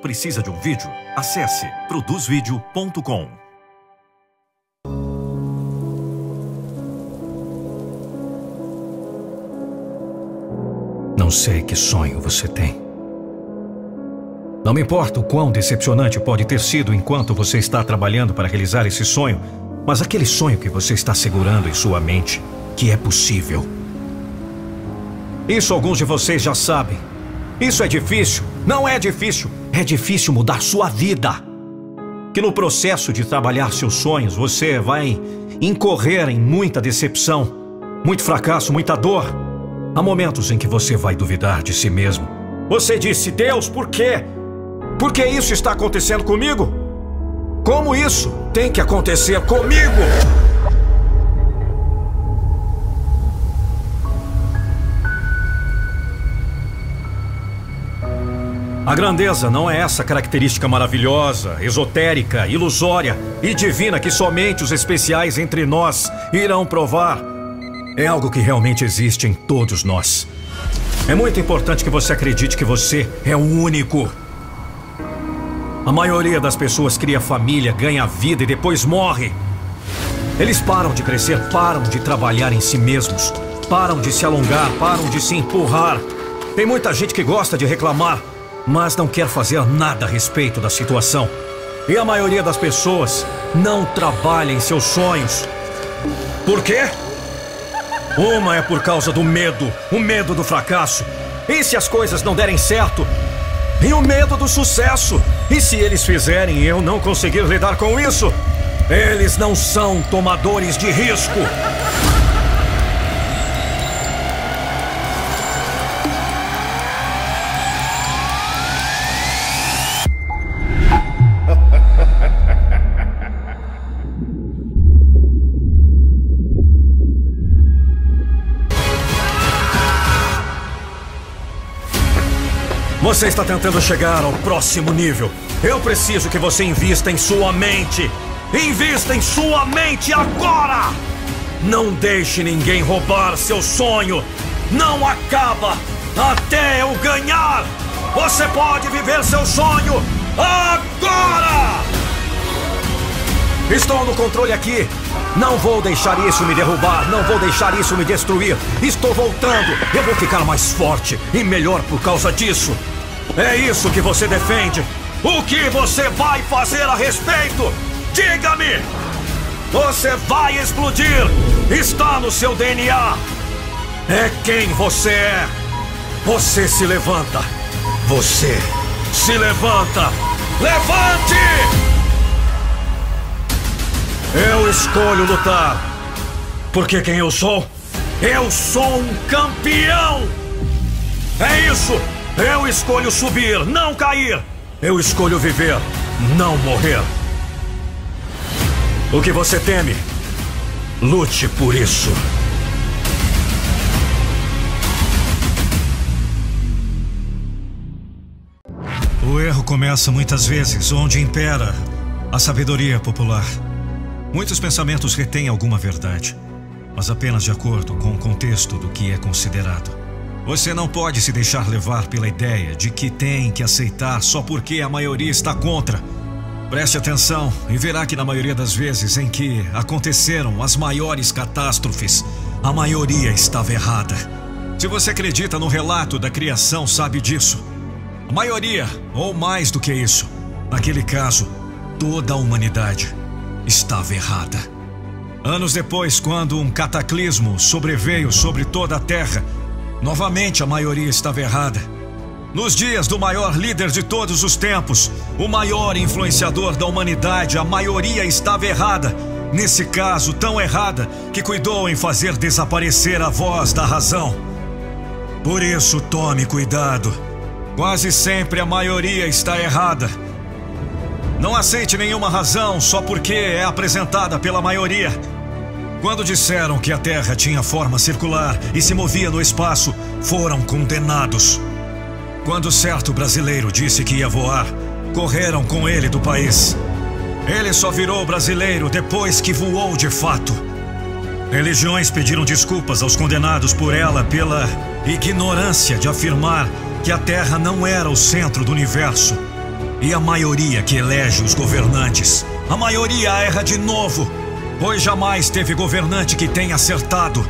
Precisa de um vídeo? Acesse produzvideo.com. Não sei que sonho você tem. Não me importa o quão decepcionante pode ter sido enquanto você está trabalhando para realizar esse sonho, mas aquele sonho que você está segurando em sua mente, que é possível. Isso alguns de vocês já sabem. Isso é difícil. Não é difícil. É difícil mudar sua vida. Que no processo de trabalhar seus sonhos, você vai incorrer em muita decepção, muito fracasso, muita dor. Há momentos em que você vai duvidar de si mesmo. Você disse, Deus, por quê? Por que isso está acontecendo comigo? Como isso tem que acontecer comigo? A grandeza não é essa característica maravilhosa, esotérica, ilusória e divina que somente os especiais entre nós irão provar. É algo que realmente existe em todos nós. É muito importante que você acredite que você é o único. A maioria das pessoas cria família, ganha vida e depois morre. Eles param de crescer, param de trabalhar em si mesmos, param de se alongar, param de se empurrar. Tem muita gente que gosta de reclamar, mas não quer fazer nada a respeito da situação. E a maioria das pessoas não trabalha em seus sonhos. Por quê? Uma é por causa do medo, o medo do fracasso. E se as coisas não derem certo? E o medo do sucesso. E se eles fizerem e eu não conseguir lidar com isso? Eles não são tomadores de risco. Você está tentando chegar ao próximo nível. Eu preciso que você invista em sua mente. Invista em sua mente agora! Não deixe ninguém roubar seu sonho. Não acaba até eu ganhar. Você pode viver seu sonho agora! Estou no controle aqui. Não vou deixar isso me derrubar, não vou deixar isso me destruir. Estou voltando. Eu vou ficar mais forte e melhor por causa disso. É isso que você defende. O que você vai fazer a respeito? Diga-me! Você vai explodir! Está no seu DNA! É quem você é! Você se levanta! Você se levanta! Levante! Eu escolho lutar. Porque quem eu sou? Eu sou um campeão! É isso! Eu escolho subir, não cair! Eu escolho viver, não morrer. O que você teme? Lute por isso. O erro começa muitas vezes onde impera a sabedoria popular. Muitos pensamentos retêm alguma verdade, mas apenas de acordo com o contexto do que é considerado. Você não pode se deixar levar pela ideia de que tem que aceitar só porque a maioria está contra. Preste atenção e verá que na maioria das vezes em que aconteceram as maiores catástrofes, a maioria estava errada. Se você acredita no relato da criação, sabe disso. A maioria, ou mais do que isso, naquele caso, toda a humanidade estava errada. Anos depois, quando um cataclismo sobreveio sobre toda a Terra, novamente a maioria estava errada. Nos dias do maior líder de todos os tempos, o maior influenciador da humanidade, a maioria estava errada. Nesse caso, tão errada que cuidou em fazer desaparecer a voz da razão. Por isso, tome cuidado. Quase sempre a maioria está errada. Não aceite nenhuma razão só porque é apresentada pela maioria. Quando disseram que a Terra tinha forma circular e se movia no espaço, foram condenados. Quando certo brasileiro disse que ia voar, correram com ele do país. Ele só virou brasileiro depois que voou de fato. Religiões pediram desculpas aos condenados por ela pela ignorância de afirmar que a Terra não era o centro do universo. E a maioria que elege os governantes, a maioria erra de novo, pois jamais teve governante que tenha acertado.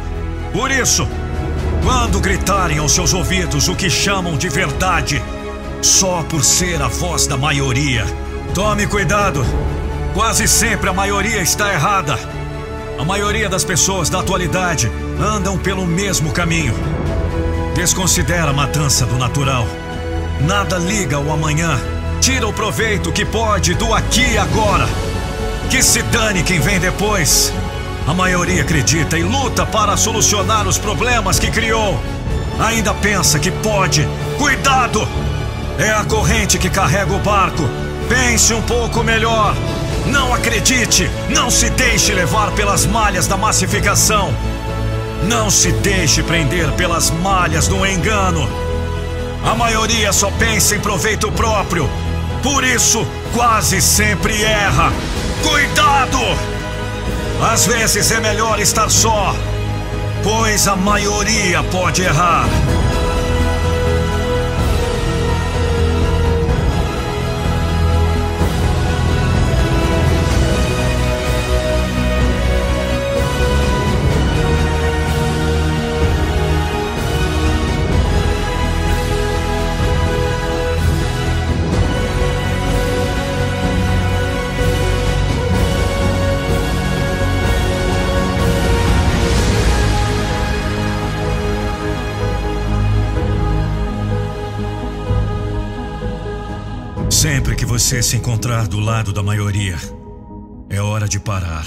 Por isso, quando gritarem aos seus ouvidos o que chamam de verdade, só por ser a voz da maioria, tome cuidado. Quase sempre a maioria está errada. A maioria das pessoas da atualidade andam pelo mesmo caminho. Desconsidera a matança do natural. Nada liga ao amanhã. Tira o proveito que pode do aqui e agora. Que se dane quem vem depois. A maioria acredita e luta para solucionar os problemas que criou. Ainda pensa que pode. Cuidado! É a corrente que carrega o barco. Pense um pouco melhor. Não acredite! Não se deixe levar pelas malhas da massificação! Não se deixe prender pelas malhas do engano! A maioria só pensa em proveito próprio. Por isso, quase sempre erra. Cuidado! Às vezes é melhor estar só, pois a maioria pode errar. Sempre que você se encontrar do lado da maioria, é hora de parar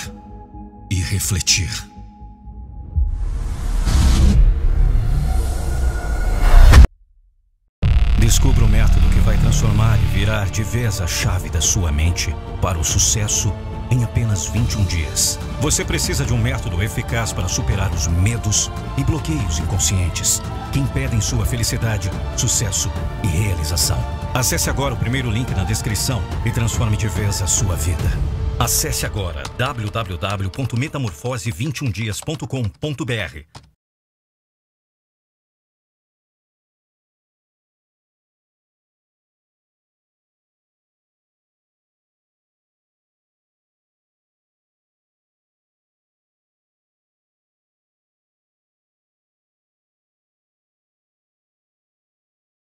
e refletir. Descubra o método que vai transformar e virar de vez a chave da sua mente para o sucesso em apenas 21 dias. Você precisa de um método eficaz para superar os medos e bloqueios inconscientes que impedem sua felicidade, sucesso e realização. Acesse agora o primeiro link na descrição e transforme de vez a sua vida. Acesse agora www.metamorfose21dias.com.br